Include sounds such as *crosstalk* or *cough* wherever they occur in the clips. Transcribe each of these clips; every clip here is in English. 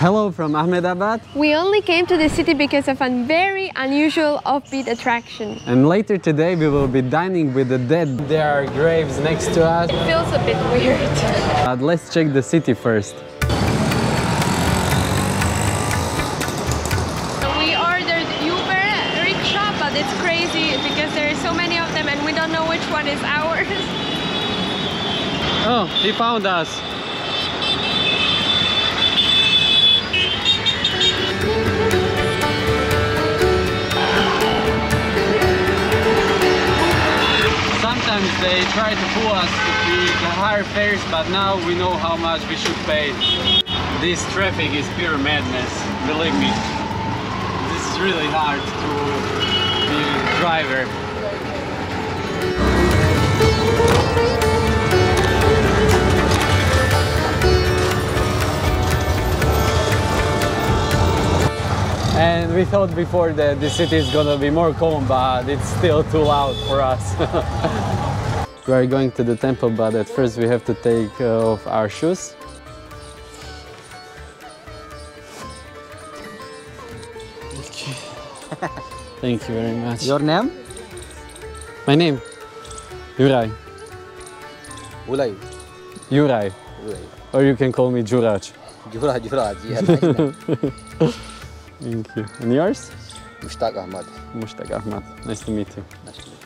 Hello from Ahmedabad. We only came to the city because of a very unusual offbeat attraction. And later today we will be dining with the dead. There are graves next to us. It feels a bit weird. But let's check the city first. We ordered Uber rickshaw, but it's crazy because there are so many of them and we don't know which one is ours. Oh, he found us. Sometimes they try to fool us the higher fares, but now we know how much we should pay. This traffic is pure madness, believe me. This is really hard to be a driver. And we thought before that the city is gonna be more calm, but it's still too loud for us. *laughs* we are going to the temple, but at first we have to take uh, off our shoes. *laughs* Thank you very much. Your name? My name? Juraj. Ulay. Ulay. Or you can call me Juraj. Juraj, Juraj. Yeah, *laughs* nice. *laughs* Thank you. And yours? Mushtaq Ahmad. Mushtaq Ahmad. Nice to meet you. Nice to meet you.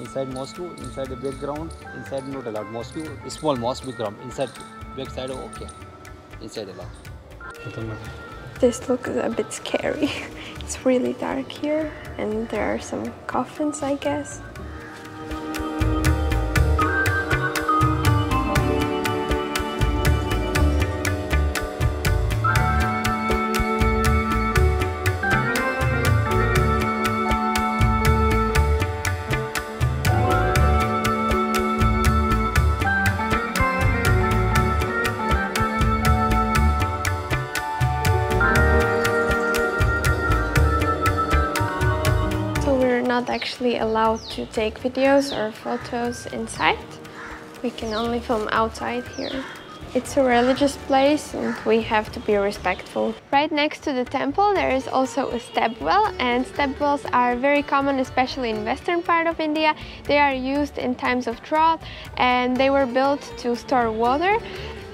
Inside mosque, inside the background, inside not allowed. Mosque, small mosque background. Inside, back side, okay. Inside allowed. This looks a bit scary. *laughs* It's really dark here and there are some coffins, I guess. Not actually allowed to take videos or photos inside. We can only film outside here. It's a religious place and we have to be respectful. Right next to the temple there is also a step well and step wells are very common especially in western part of India. They are used in times of drought and they were built to store water.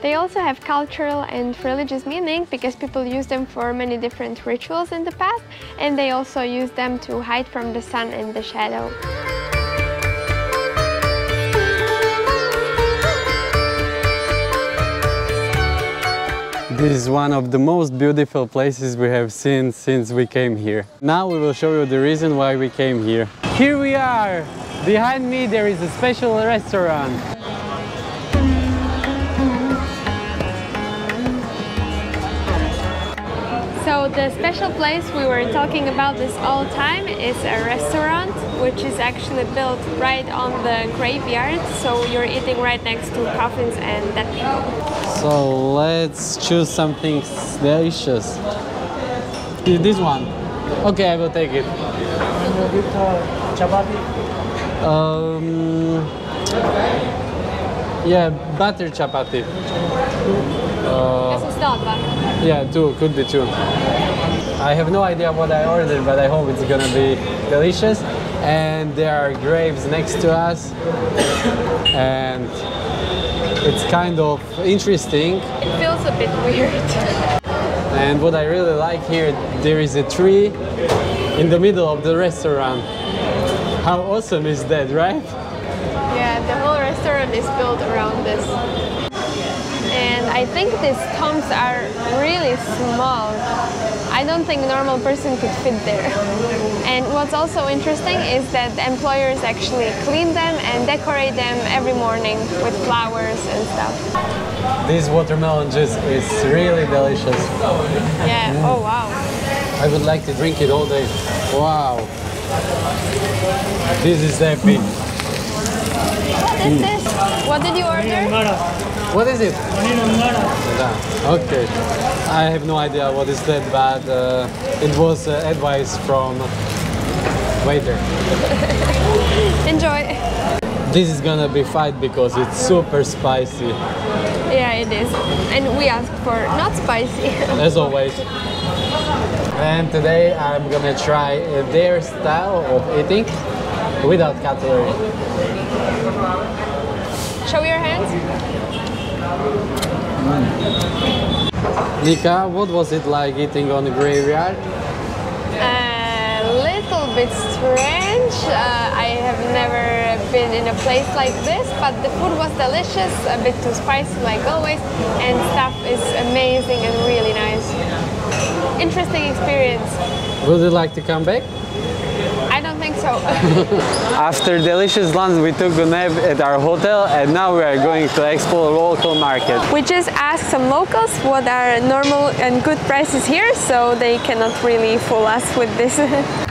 They also have cultural and religious meaning because people use them for many different rituals in the past and they also use them to hide from the sun and the shadow. This is one of the most beautiful places we have seen since we came here. Now we will show you the reason why we came here. Here we are! Behind me there is a special restaurant. So the special place we were talking about this all time is a restaurant which is actually built right on the graveyard so you're eating right next to coffins and dead people. So let's choose something delicious. This one. Okay, I will take it. Um, yeah, butter chapati. Uh, This is not bad. Yeah, two, could be two. I have no idea what I ordered, but I hope it's gonna be delicious. And there are graves next to us, and it's kind of interesting. It feels a bit weird. And what I really like here, there is a tree in the middle of the restaurant. How awesome is that, right? Yeah, the whole restaurant is built around this. And I think these tombs are really small. I don't think a normal person could fit there. And what's also interesting is that the employers actually clean them and decorate them every morning with flowers and stuff. This watermelon juice is really delicious. Yeah, oh wow. I would like to drink it all day. Wow. This is epic. What is this? What did you order? What is it? Okay. I have no idea what is that, but uh, it was uh, advice from waiter. *laughs* Enjoy. This is gonna be fight because it's super spicy. Yeah, it is. And we asked for not spicy. *laughs* as always. And today I'm gonna try their style of eating without cutlery. Show your hands. Nika, what was it like eating on the graveyard? A little bit strange. Uh, I have never been in a place like this, but the food was delicious, a bit too spicy like always, and stuff is amazing and really nice. Interesting experience. Would you like to come back? I don't think so. *laughs* After delicious lunch, we took a nap at our hotel, and now we are going to explore local market. we just asked some locals what are normal and good prices here, so they cannot really fool us with this. *laughs*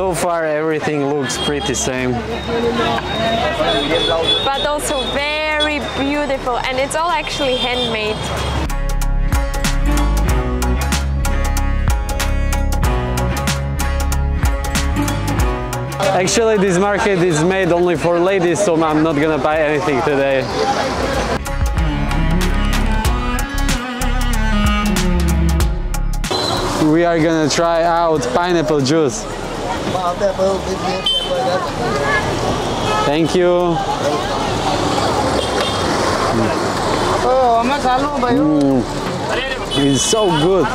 So far, everything looks pretty same. but also very beautiful, and it's all actually handmade. Actually, this market is made only for ladies, so I'm not gonna buy anything today. We are gonna try out pineapple juice. Thank you. Mm. It's so good.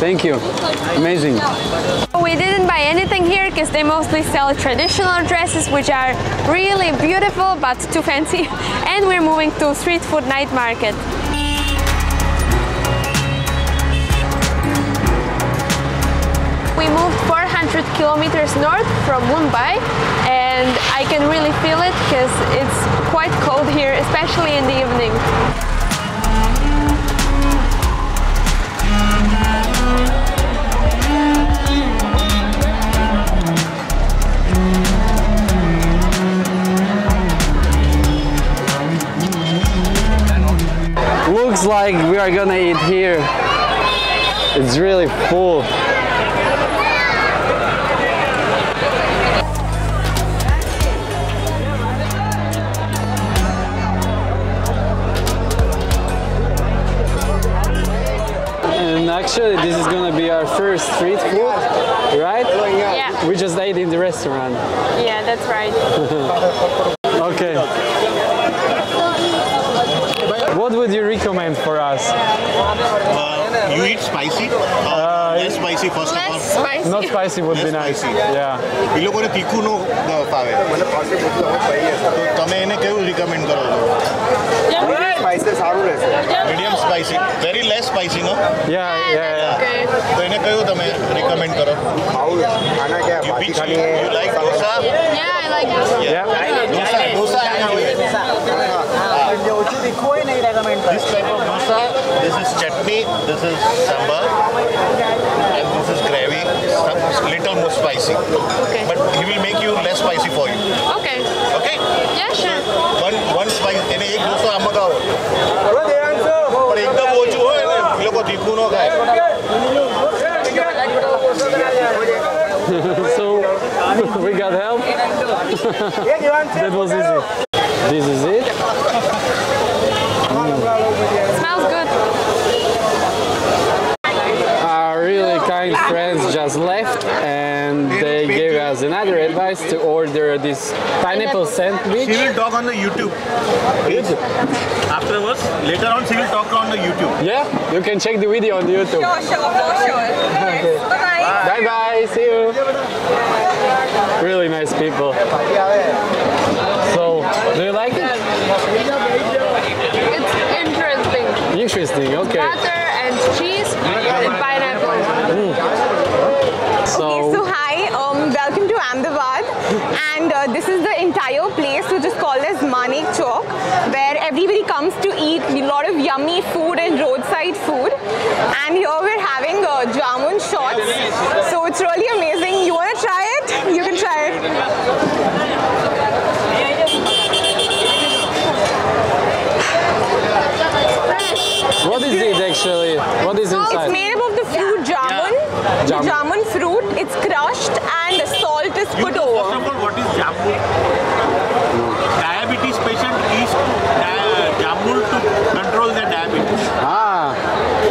Thank you. Amazing. We didn't buy anything here because they mostly sell traditional dresses which are really beautiful but too fancy. *laughs* And we're moving to street food night market. We moved 400 kilometers north from Mumbai and I can really feel it because it's quite cold here, especially in the evening. Looks like we are gonna eat here. It's really full. Actually, this is gonna be our first street food, right? Yeah, We just ate in the restaurant. yeah, that's right. *laughs* Okay. What would you recommend for us? Uh, you eat spicy? Uh, less spicy first of all. Less spicy. Not spicy would be Less nice. spicy. Yeah. એ લોકોને તીખું નો અ, ફાવે તો તમે એને કયું recommend કરો છો medium spicy very less spicy no Yeah, yeah, yeah. Okay. તો એને કયું તમે રિકમેન્ડ કરો You which you like dosa? Yeah, I like this. Yeah. Dosa, dosa This type of dosa, this is chutney, this is sambar, and this is gravy, some little more spicy. Okay. But he will make you less spicy for you. Okay. Okay? Yeah, sure. One one spice એને એક ડોસો આમ મગાવો પણ એકદમ ઓછું હોય ને એ લોકો તીખું ન ખાય so *laughs* we got help. *laughs* that was easy. This is it. Smells good. just left and they gave us another advice to order this pineapple sandwich. She will talk on the YouTube. Afterwards, later on, she will talk on the YouTube. Yeah, you can check the video on the YouTube. Sure, sure, for sure. Yes. Bye-bye. Bye bye, see you. Really nice people. So, do you like it? It's interesting. Interesting, okay. Butter and cheese and pineapple. So, So hi, um, welcome to Ahmedabad, and uh, this is the entire place which is called as Manik Chowk, where everybody comes to eat a lot of yummy food and roadside food. And here we're having uh, jamun shots, so it's really amazing. You want to try it? You can try it. What is it actually? What is inside? It's made up of the fruit jamun. The Jamun. jamun fruit. It's crushed and the salt is put First over. of all, what is jamun? Diabetes patient is dia- jamun to control their diabetes. Ah,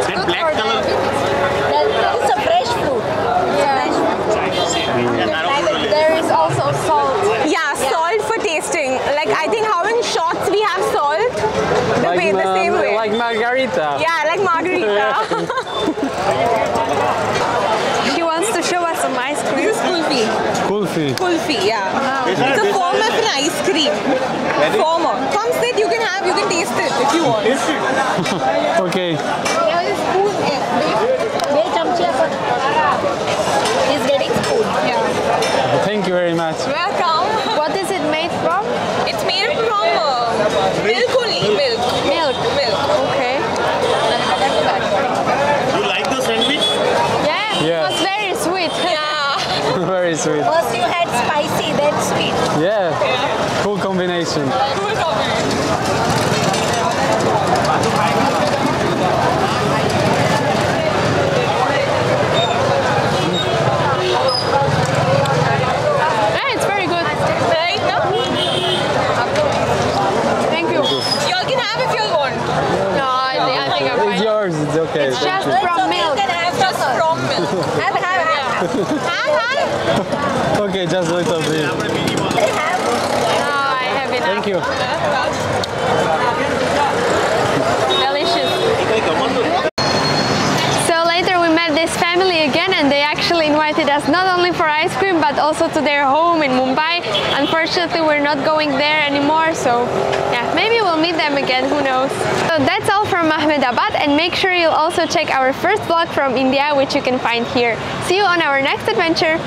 Then black color. It's a fresh fruit. Fresh fruit. There is also salt. Yeah, salt for tasting. Like I think how in shots we have salt. The, way, the ma- same way. like margarita. yeah, like margarita. She wants to show us some ice cream. this is kulfi. Kulfi. Kulfi, yeah. Wow. It's, a form of an ice cream. Very form of. Comes that you can have, you can taste it if you want. Taste it. *laughs* okay. He's getting food. Yeah. Thank you very much. Welcome. What is it made from? It's made from uh, milk only. Milk. Milk. Milk. Okay. You like the sandwich? Yeah. yeah. It was very sweet. Yeah. *laughs* very sweet. First you had spicy, then sweet. Yeah. Cool combination. Cool coffee. Yeah, it's very good. Right? No? Thank you. Y'all can have if you want. No, I, thi- I think I'm It's fine. yours. It's okay. It's Thank just you. from milk. You can have Just from milk. Have, have, have. Have, have. Okay, just a little bit. have. No, oh, I have enough. Thank you. Delicious. So later we met this family again and they actually invited us not only for ice cream but also to their home in Mumbai. Unfortunately we're not going there anymore so yeah maybe we'll meet them again who knows. So that's all from Ahmedabad and make sure you'll also check our first vlog from India which you can find here. See you on our next adventure.